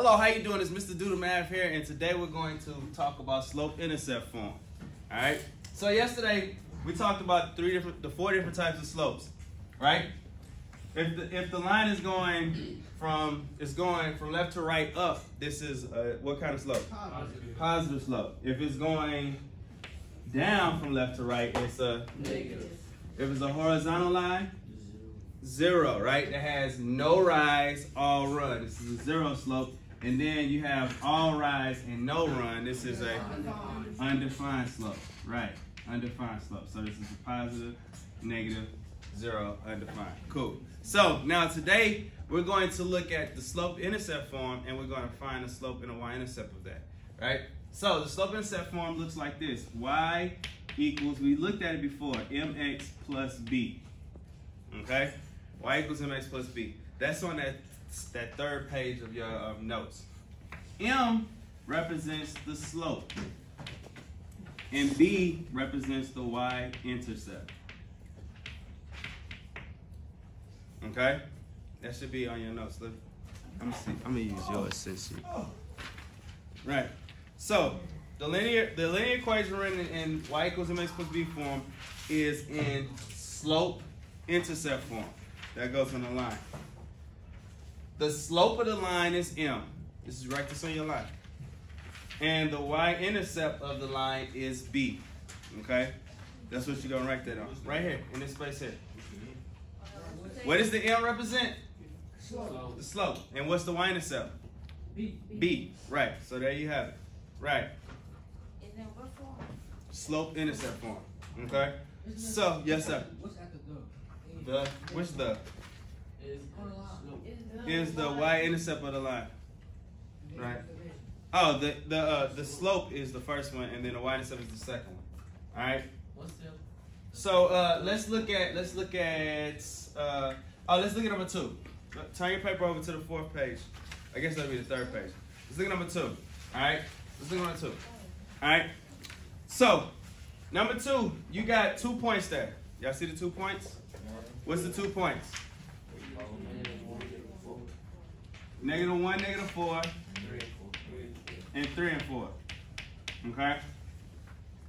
Hello, how you doing? It's Mr. Do the Math here, and today we're going to talk about slope-intercept form. All right. So yesterday we talked about three different, the four different types of slopes, right? If the if the line is going from it's going from left to right up, this is a, what kind of slope? Positive. Positive slope. If it's going down from left to right, it's a Negative. if it's a horizontal line, zero, right? That has no rise, all run. This is a zero slope. And then you have all rise and no run. This is a undefined slope, right? Undefined slope. So this is a positive, negative, zero, undefined. Cool. So now today we're going to look at the slope intercept form and we're going to find the slope and the y-intercept of that, right? So the slope intercept form looks like this. Y equals, we looked at it before, mx plus b, okay? Y equals mx plus b. That's on that, that third page of your um, notes. M represents the slope. And B represents the y-intercept. Okay? That should be on your notes. Look. Let me see. I'm gonna use yours since. Right. So the linear the linear equation written in y equals mx plus b form is in slope intercept form. That goes on the line. The slope of the line is m. This is right this on your line. And the y-intercept of the line is b. Okay? That's what you're gonna write that on. Right here, in this space here. What does the m represent? The slope. And what's the y-intercept? B. B. Right. So there you have it. Right. Is in what form? Slope intercept form. Okay. So yes, sir. What's at the? The which the Is the y-intercept of the line. Right. Oh, the the uh, the slope is the first one, and then the y-intercept is the second one. All right. What's the So uh, let's look at let's look at uh, oh let's look at number two. Turn your paper over to the fourth page. I guess that'll be the third page. Let's look at number two. All right. Let's look at number two. All right. So number two, you got two points there. Y'all see the two points? What's the two points? Negative one, negative four, three and four, three and four. Okay?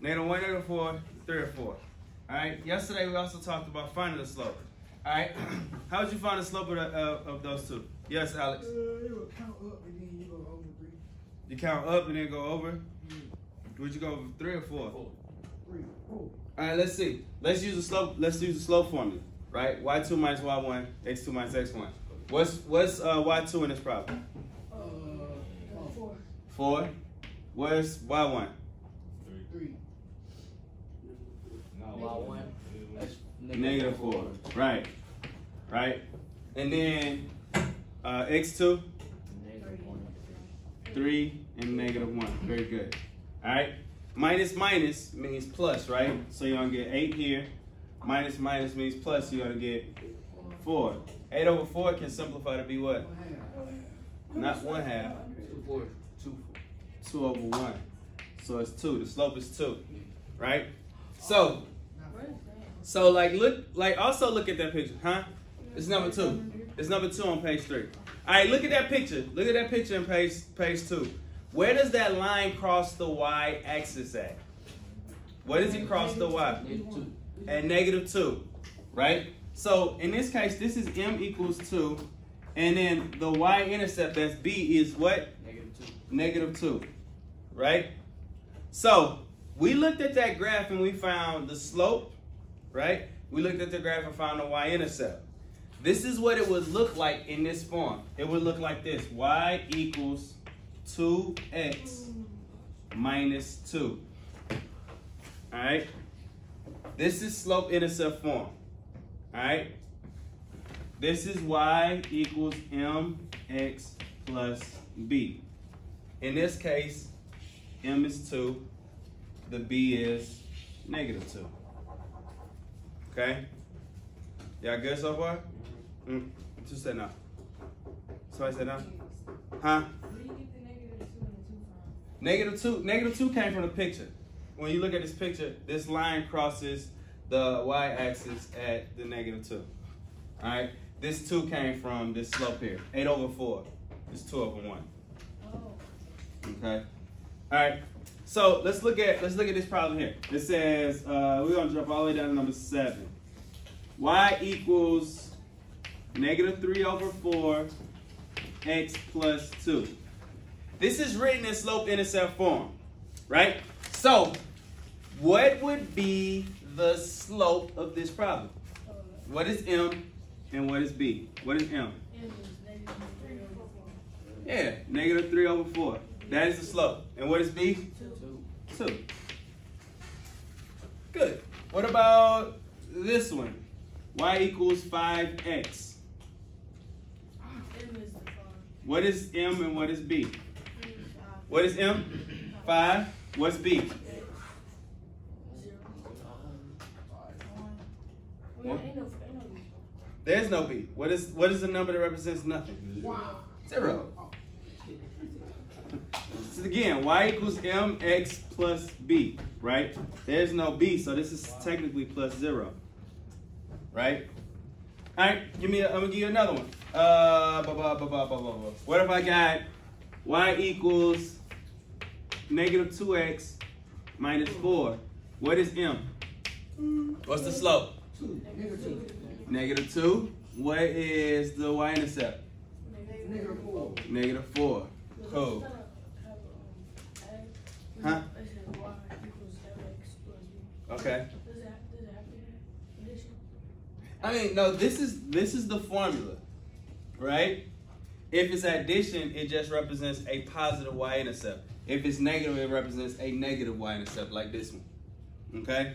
Negative one, negative four, three or four. Alright? Yesterday we also talked about finding the slope. Alright? How would you find the slope of, the, uh, of those two? Yes, Alex. Uh, you count up and then you go over three. You count up and then go over. Would you go over three or four? Three, four. Alright, let's see. Let's use the slope. Let's use the slope formula. Right? Y two minus Y one, X two minus X one. What's what's uh, Y two in this problem? Uh, four. Four. Where's Y one? Three. one? That's Negative four. Right. Right. And then uh, X two, Negative one. three, and negative one. Very good. Alright? Minus minus means plus, right? So you're gonna get eight here. Minus minus means plus, you're gonna get four. Eight over four can simplify to be what? Not one half. Two four. Two. Two over one. So it's two. The slope is two. Right? So so like look like also look at that picture, huh? It's number two. It's number two on page three. Alright, look at that picture. Look at that picture in page page two. Where does that line cross the y axis at? Where does it cross the y? At negative two. Right? So in this case, this is m equals two. And then the y-intercept, that's b, is what? Negative two. negative 2, right? So we looked at that graph and we found the slope, right? We looked at the graph and found the y-intercept. This is what it would look like in this form. It would look like this. y equals 2x minus 2. All right? This is slope-intercept form. All right? This is y equals mx plus b. In this case, m is 2, the b is negative 2. Okay? Y'all good so far? Mm. You said now? Somebody said now? Huh? Negative two two? Negative 2, negative 2 came from the picture. When you look at this picture, this line crosses the y-axis at the negative 2. All right? This 2 came from this slope here, 8 over 4. It's 2 over 1. Oh. Okay. All right. So let's look at let's look at this problem here. It says uh, we're gonna jump all the way down to number seven. Y equals negative three over four x plus two. This is written in slope intercept form, right? So, what would be the slope of this problem? What is m and what is b? What is m? Yeah, negative three over four. That is the slope. And what is b? Two. Two. Good. What about this one? Y equals 5x. M is the five. What is m and what is b? What is m? 5. What's b? Zero. One. Well, One. ain't no, ain't no reason. There's no b. What is what is the number that represents nothing? Wow. Zero. So again, y equals mx plus b, right? There's no b, so this is technically plus zero, right? All right, give me. A, I'm gonna give you another one. Uh, blah, blah, blah, blah, blah, blah, blah. What if I got y equals negative two x minus four? What is m? What's the slope? Two. Negative two. Negative. What is the y-intercept? Negative four. Negative four. Cool. Huh? Okay. I mean, no, this is this is the formula, right? If it's addition, it just represents a positive y-intercept. If it's negative, it represents a negative y-intercept, like this one. Okay,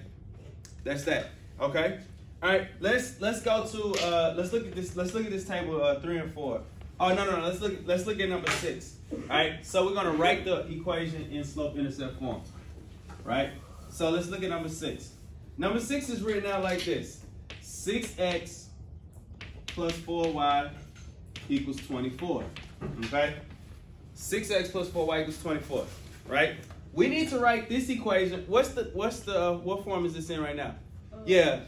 that's that. Okay. All right. Let's let's go to uh, let's look at this. Let's look at this table uh, three and four. Oh no no no. Let's look let's look at number six. All right. So we're gonna write the equation in slope-intercept form. Right. So let's look at number six. Number six is written out like this. 6x plus 4y equals 24. Okay? 6x plus 4y equals 24. Right? We need to write this equation. What's the what's the uh, what form is this in right now? Yeah.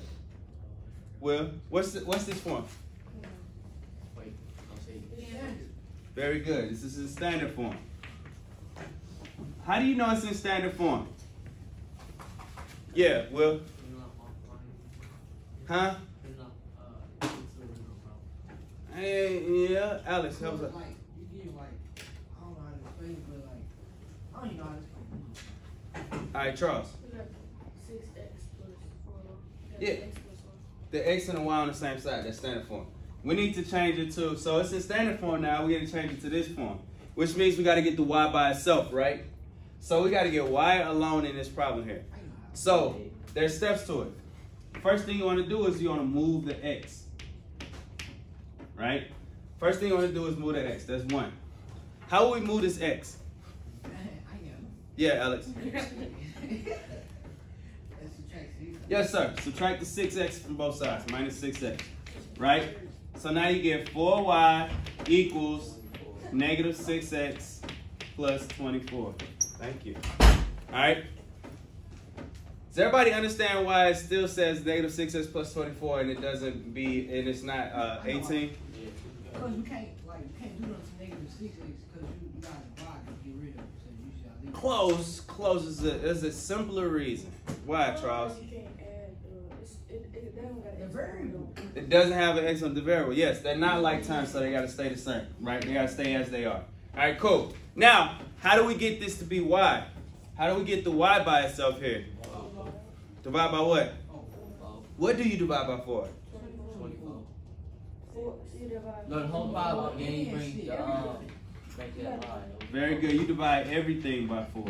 Well, what's the, what's this form? Wait, I'll say Very good. This is in standard form. How do you know it's in standard form? Yeah, well, Put it up offline. huh? Put it up, uh, it's a little problem. Hey, yeah, Alex, help us. it's like, you give like, I don't know how to explain it, but like, I don't know how to explain All right, Charles. We got six x plus four. We got Yeah. X plus one. The X and the Y on the same side. That's standard form. We need to change it to, so it's in standard form now. We got to change it to this form, which means we got to get the Y by itself, right? So we got to get Y alone in this problem here. it. I know how. So there's steps to it. First thing you want to do is you want to move the X, right? First thing you want to do is move the X. That's one. How will we move this X? I know. Yeah, Alex. That's subtract six. Yes, sir. Subtract the 6x from both sides, minus 6x, right? So now you get 4y equals negative 6x plus 24. Thank you. All right. Does everybody understand why it still says negative 6x plus 24 and it doesn't be, and it's not uh, 18? Yeah. Cause you can't, like, you can't do nothing to negative six X, cause you, you gotta divide to get rid of it, so you shall leave. Close, close is a, is a simpler reason. Why, Charles? It doesn't have an x on the variable. Yes, they're not like times, so they gotta stay the same, right? They gotta stay as they are. All right, cool. Now, how do we get this to be y? How do we get the y by itself here? Divide by what? What do you divide by four? twenty-four. Four. No, the whole problem, then you bring the, um, make that line. Very good. You divide everything by four.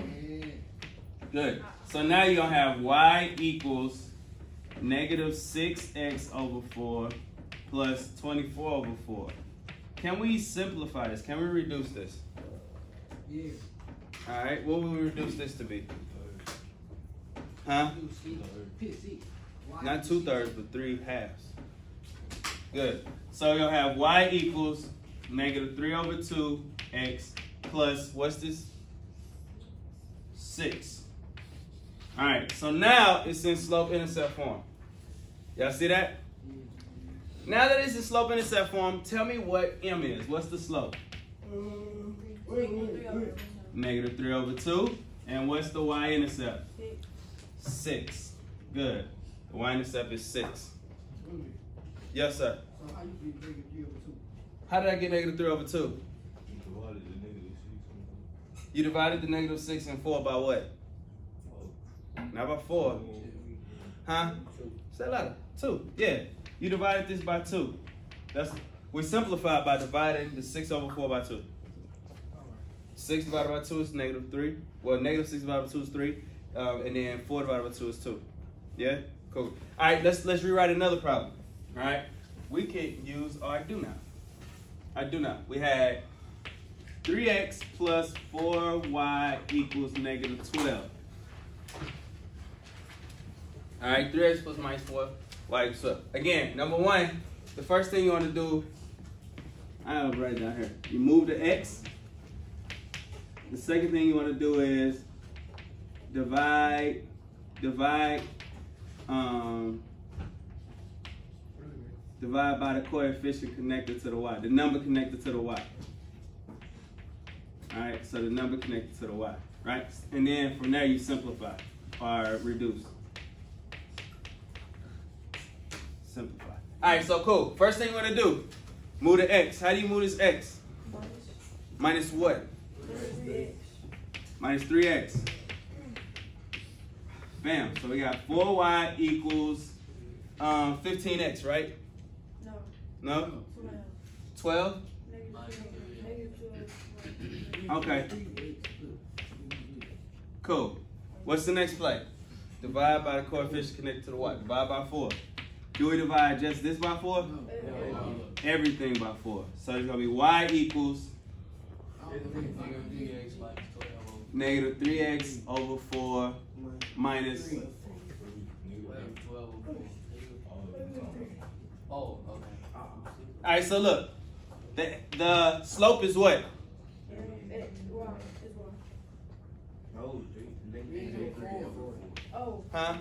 Good. So now you're gonna have y equals negative 6x over 4 plus 24 over 4. Can we simplify this? Can we reduce this? Yeah. All right, what will we reduce this to be? Huh? Do six, pit six. Y Not two thirds, but three halves. Good. So you'll have y equals negative 3 over 2 x plus, what's this? 6. All right, so now it's in slope intercept form. Y'all see that? Now that it's in slope intercept form, tell me what m is. What's the slope? Um, three, three, Negative over 2. And what's the y-intercept? Six. 6. Good. The y-intercept is 6. Yes, sir. So how you get negative three over two? How did I get negative 3 over 2? You divided the negative 6 and 4 by what? Not by 4. Huh? Say louder. 2. Yeah. You divided this by 2. That's We simplified by dividing the 6 over 4 by 2. 6 divided by 2 is negative 3. Well, negative 6 divided by 2 is 3. Um, and then 4 divided by 2 is 2. Yeah? Cool. All right, let's let's rewrite another problem. All right? We can use our do not. I do not. We had 3x plus 4y equals negative 12. All right, 3x plus minus 4, y equals 12. Again, number one, the first thing you want to do, I have it right down here. You move the x. The second thing you want to do is divide, divide, um, divide by the coefficient connected to the y, the number connected to the y. All right, so the number connected to the y, right? And then from there you simplify or reduce. Simplify. All right, so cool. First thing we're gonna do, move the x. How do you move this x? Minus. Minus what? Three X. Minus 3x. Bam. So we got 4y equals um, 15x, right? No. No? Twelve. 12? Negative Negative twelve. Okay. Cool. What's the next play? Divide by the coefficient connected to the y. Divide by 4. Do we divide just this by 4? Everything by 4. So it's going to be y equals negative 3x over 4 minus. Oh, okay. Alright, so look. The, the slope is what? X. Y. Is Y. Oh. Huh?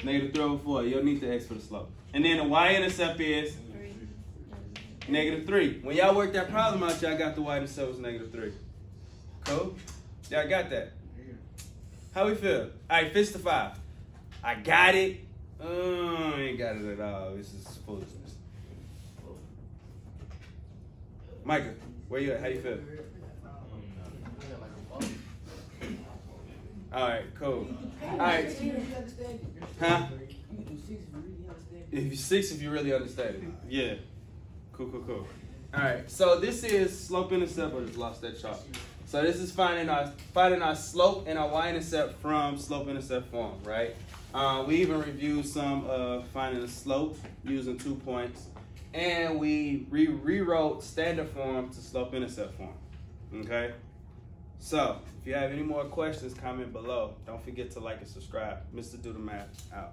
Three. Negative over 4. You'll need the x for the slope. And then the y-intercept is Three. negative 3. When y'all work that problem out, y'all got the y-intercept was negative 3. Cool? Y'all got that? How we feel? All right, fist to five. I got it. Oh, I ain't got it at all. This is foolishness. Micah, where you at? How you feel? All right, cool. All right, huh? If you six, if you really understand it. Yeah. Cool, cool, cool. All right. So this is slope intercept. I just lost that chart. So this is finding our finding our slope and our y-intercept from slope intercept form, right? Uh, we even reviewed some of finding the slope using two points, and we re- rewrote standard form to slope intercept form. Okay. So if you have any more questions, comment below. Don't forget to like and subscribe. Mr. Do the Math out.